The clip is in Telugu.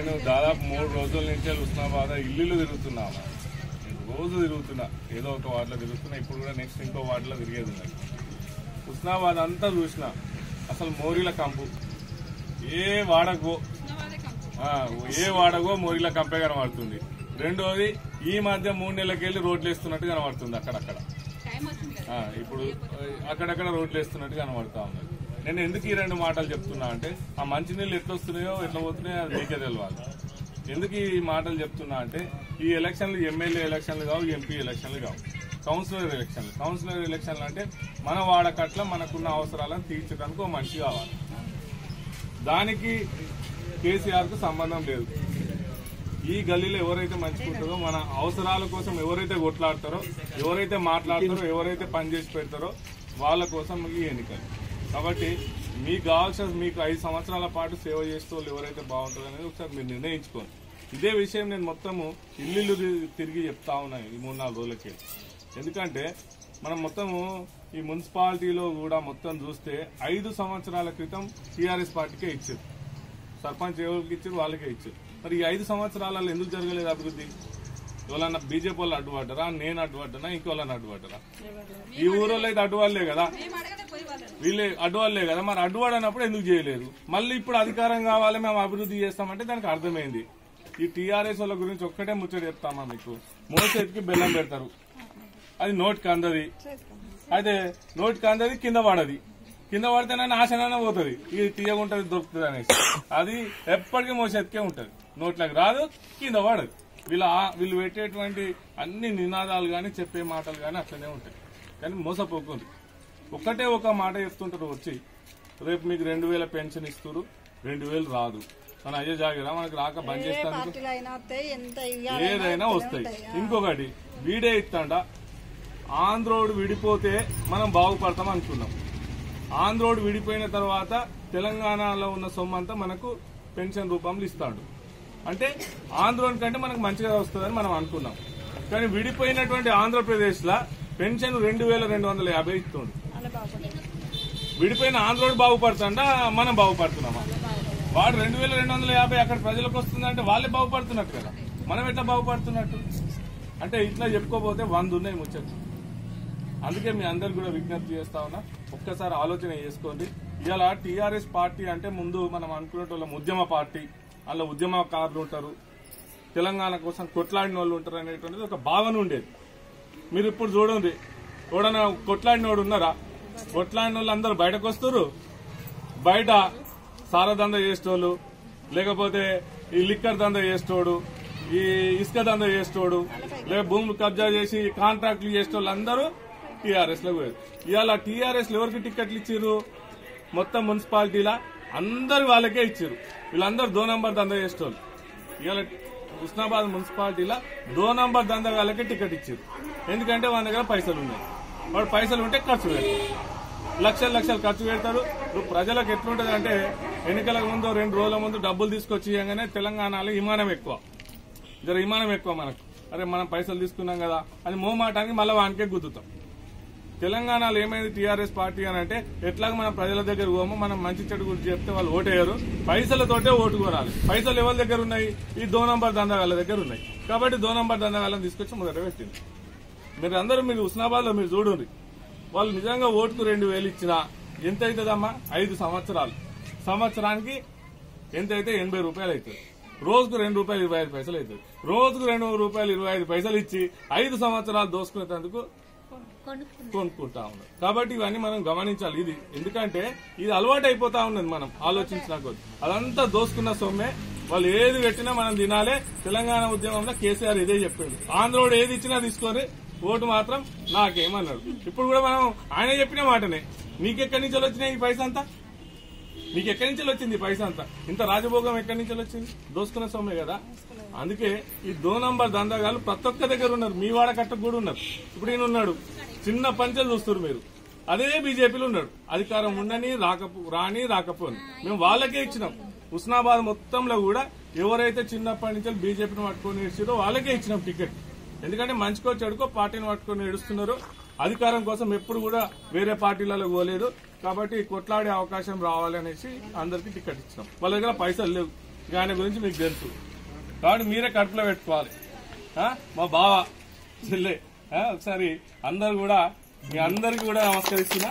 నేను దాదాపు మూడు రోజుల నుంచి హుస్నాబాద్ ఇల్లు తిరుగుతున్నాను. నేను రోజు తిరుగుతున్నా. ఏదో ఒక వార్డులో తిరుగుతున్నా. ఇప్పుడు కూడా నెక్స్ట్ ఇంకో వార్డులో తిరిగేది ఉన్నది హుస్నాబాద్ అంతా చూసిన అసలు మోరీల కంపు. ఏ వాడకో ఏ వాడకో మోరీల కంపే కనబడుతుంది. రెండోది ఈ మధ్య మూడు నెలలకి వెళ్ళి రోడ్లు వేస్తున్నట్టు కనబడుతుంది అక్కడక్కడ. ఇప్పుడు అక్కడక్కడ రోడ్లు వేస్తున్నట్టు కనబడతా ఉన్నది నేను ఎందుకు ఈ రెండు మాటలు చెప్తున్నా అంటే ఆ మంచినీళ్ళు ఎట్లా వస్తున్నాయో ఎట్లా పోతున్నాయో అది మీకే తెలియాలి ఎందుకు ఈ మాటలు చెప్తున్నా అంటే ఈ ఎలక్షన్లు ఎమ్మెల్యే ఎలక్షన్లు కావు ఎంపీ ఎలక్షన్లు కావు. కౌన్సిలర్ ఎలక్షన్లు. కౌన్సిలర్ ఎలక్షన్లు అంటే మన వాడకట్ల మనకున్న అవసరాలను తీర్చడానికి ఒక మనిషి కావాలి. దానికి కేసీఆర్కు సంబంధం లేదు. ఈ గల్లీలో ఎవరైతే మంచుకుంటారో మన అవసరాల కోసం ఎవరైతే కొట్లాడతారో ఎవరైతే మాట్లాడతారో ఎవరైతే పనిచేసి పెడతారో వాళ్ళ కోసం ఈ ఎన్నికలు. కాబట్టి మీకు కావాల్సిన మీకు ఐదు సంవత్సరాల పాటు సేవ చేస్తూ వాళ్ళు ఎవరైతే బాగుంటుంది అనేది ఒకసారి మీరు నిర్ణయించుకోండి. ఇదే విషయం నేను మొత్తము ఇల్లు తిరిగి చెప్తా ఉన్నాను ఈ మూడు నాలుగు రోజులకి. ఎందుకంటే మనం మొత్తము ఈ మున్సిపాలిటీలో కూడా మొత్తం చూస్తే ఐదు సంవత్సరాల క్రితం టీఆర్ఎస్ పార్టీకే ఇచ్చారు. సర్పంచ్ ఎవరికి ఇచ్చారు? వాళ్ళకే ఇచ్చారు. మరి ఈ ఐదు సంవత్సరాలలో ఎందుకు జరగలేదు అభివృద్ధి? ఎవరన్నా బీజేపీ వాళ్ళు అడ్డుపడ్డరా? నేను అడ్డుపడ్డనా? ఇంకోళ్ళని అడ్డుపడ్డరా? ఈ ఊరోళ్ళు అయితే అడ్డువాళ్ళే కదా. వీళ్ళే అడ్డువాళ్ళే కదా. మరి అడ్డుపడనప్పుడు ఎందుకు చేయలేదు? మళ్ళీ ఇప్పుడు అధికారం కావాలి మేము అభివృద్ధి చేస్తామంటే దానికి అర్థమైంది. ఈ టీఆర్ఎస్ వాళ్ళ గురించి ఒక్కటే ముచ్చట చెప్తామా మీకు? మోసేటికి బెల్లం పెడతారు. అది నోటికి అందది. అయితే నోటికి అందది కింద పడది. కింద పడితేనే నాశనాన పోతుంది. ఇది తీయగుంటది దొరుకుతుంది అనేసి. అది ఎప్పటికీ మోసేతికే ఉంటది. నోట్లకు రాదు కింద పడదు. వీళ్ళ వీళ్ళు పెట్టేటువంటి అన్ని నినాదాలు కానీ చెప్పే మాటలు గాని అట్లనే ఉంటాయి. కానీ మోసపోకుంది ఒక్కటే ఒక మాట చెప్తుంటారు వచ్చి రేపు మీకు రెండు వేల పెన్షన్ ఇస్తారు రెండు వేలు రాదు. మన అయ్యే జాగిరా మనకు రాక బంద్ చేస్తాను ఏదైనా వస్తాయి. ఇంకొకటి వీడే ఇస్తాండ? ఆంధ్రోడు విడిపోతే మనం బాగుపడతాం అనుకున్నాం. ఆంధ్రోడు విడిపోయిన తర్వాత తెలంగాణలో ఉన్న సొమ్ము అంతా మనకు పెన్షన్ రూపంలో ఇస్తాడు. అంటే ఆంధ్రోని కంటే మనకు మంచిగా వస్తుందని మనం అనుకున్నాం. కానీ విడిపోయినటువంటి ఆంధ్రప్రదేశ్ లా పెన్షన్ రెండు వేల రెండు వందల యాభై బాగుపడేది. విడిపోయిన ఆంధ్రోడు బాగుపడుతుందా మనం బాగుపడుతున్నామా? వాడు రెండు వేల రెండు వందల యాభై అక్కడ ప్రజలకు వస్తుందంటే వాళ్ళే బాగుపడుతున్నట్టు కదా. మనం ఎట్లా బాగుపడుతున్నట్టు? అంటే ఇట్లా చెప్పుకోపోతే వంద ఉన్నాయి ముచ్చట్లు. అందుకే మీ అందరు కూడా విజ్ఞప్తి చేస్తా ఉన్నా ఒక్కసారి ఆలోచన చేసుకోండి. ఇవాళ టీఆర్ఎస్ పార్టీ అంటే ముందు మనం అనుకునేటోళ్ళం ఉద్యమ పార్టీ. అందులో ఉద్యమకారులు ఉంటారు. తెలంగాణ కోసం కొట్లాడిన వాళ్ళు ఉంటారు అనేటువంటిది ఒక భావన ఉండేది. మీరు ఇప్పుడు చూడండి ఎవడన్నా కొట్లాడిన వాడు ఉన్నారా? కొట్లాడిన వాళ్ళు అందరూ బయటకు వస్తారు. బయట సారదంద చేసేటోళ్ళు లేకపోతే ఈ లిక్కర్ దంద చేసేటోడు ఈ ఇసుక దంద చేసేటోడు లేక భూములు కబ్జా చేసి కాంట్రాక్టులు చేసేటోళ్ళు అందరూ టీఆర్ఎస్లో పోయారు. ఇవాళ టీఆర్ఎస్ ఎవరికి టిక్కెట్లు ఇచ్చారు మొత్తం మున్సిపాలిటీలా అందరు వాళ్ళకే ఇచ్చారు వీళ్ళందరూ దో నంబర్ దంద చేసేటోళ్ళు. ఇవాళ హుస్నాబాద్ మున్సిపాలిటీలో దో నంబర్ దందా వాళ్ళకే టికెట్ ఇచ్చారు ఎందుకంటే వాళ్ళ దగ్గర పైసలు ఉన్నాయి. వాడు పైసలు ఉంటే ఖర్చు పెడతారు లక్షలు లక్షలు ఖర్చు పెడతారు. ఇప్పుడు ప్రజలకు ఎట్లుంటది అంటే ఎన్నికలకు ముందు రెండు రోజుల ముందు డబ్బులు తీసుకొచ్చి ఇవ్వగానే తెలంగాణలో విమానం ఎక్కువ. జర విమానం ఎక్కువ మనకు. అరే మనం పైసలు తీసుకున్నాం కదా అని మోమాటానికి మళ్ళీ వానికే గుద్దుతాం. తెలంగాణలో ఏమైంది టీఆర్ఎస్ పార్టీ అని అంటే ఎట్లాగ మనం ప్రజల దగ్గర పోమో మనం మంచి చెడు గురించి చెప్తే వాళ్ళు ఓటేయరు. పైసలతోటే ఓటు కోరాలి. పైసలు ఎవరి దగ్గర ఉన్నాయి? ఈ దో నంబర్ దందాగాళ్ళ దగ్గర ఉన్నాయి. కాబట్టి దో నంబర్ దందాగాళ్ళని తీసుకొచ్చి మొదట పెట్టింది. మీరు అందరూ మీరు హుస్నాబాద్లో మీరు చూడండి వాళ్ళు నిజంగా ఓటుకు రెండు వేలు ఇచ్చినా ఎంత అవుతుందమ్మా ఐదు సంవత్సరాలు. సంవత్సరానికి ఎంత అయితే ఎనభై రూపాయలు అవుతుంది రోజుకు రెండు రూపాయలు ఇరవై ఐదు పైసలు అవుతుంది రోజుకు రెండు రూపాయలు ఇరవై ఐదు పైసలు ఇచ్చి ఐదు సంవత్సరాలు దోసుకునేందుకు కొనుక్కుంటా ఉన్నారు కాబట్టి ఇవన్నీ మనం గమనించాలి. ఇది ఎందుకంటే ఇది అలవాటు అయిపోతా ఉన్నది మనం ఆలోచించిన కొద్ది అదంతా దోసుకున్న సొమ్మే. వాళ్ళు ఏది పెట్టినా మనం తినాలే. తెలంగాణ ఉద్యమంలో కేసీఆర్ ఇదే చెప్పిండు. ఆంధ్రోడు ఏది ఇచ్చినా తీసుకొని ఓటు మాత్రం నాకేమన్నాడు. ఇప్పుడు కూడా మనం ఆయన చెప్పిన మాటనే. నీకెక్కడి నుంచి వచ్చినాయి ఈ పైసా అంతా నీకు ఎక్కడి నుంచి వచ్చింది ఈ పైసా అంతా ఇంత రాజభోగం ఎక్కడి నుంచి వచ్చింది? దోసుకున్న సొమ్మే కదా. అందుకే ఈ దో నంబర్ దందాగాలు ప్రతి ఒక్క దగ్గర ఉన్నారు. మీ వాడ కట్టకు కూడా ఉన్నారు. ఇప్పుడు ఈయన ఉన్నాడు. చిన్న పంచలు చూస్తారు మీరు. అదే బీజేపీలో ఉన్నాడు. అధికారం ఉండని రాకపో రాని రాకపోని. మేము వాళ్ళకే ఇచ్చినాం. హుస్నాబాద్ మొత్తంలో కూడా ఎవరైతే చిన్నప్పటి నుంచి బీజేపీని పట్టుకొని ఇచ్చారో వాళ్ళకే ఇచ్చినాం టికెట్. ఎందుకంటే మంచికో చెడుకో పార్టీని పట్టుకొని ఏడుస్తున్నారు. అధికారం కోసం ఎప్పుడు కూడా వేరే పార్టీలలో పోలేదు కాబట్టి కొట్లాడే అవకాశం రావాలి అనేసి అందరికి టికెట్ ఇచ్చినాం. వాళ్ళ దగ్గర పైసలు లేవు. ఆయన గురించి మీకు తెలుసు. కాబట్టి మీరే కడుపులో పెట్టుకోవాలి. మా బావ చెల్లె ఒకసారి అందరు కూడా మీ అందరికి కూడా నమస్కరిస్తున్నా.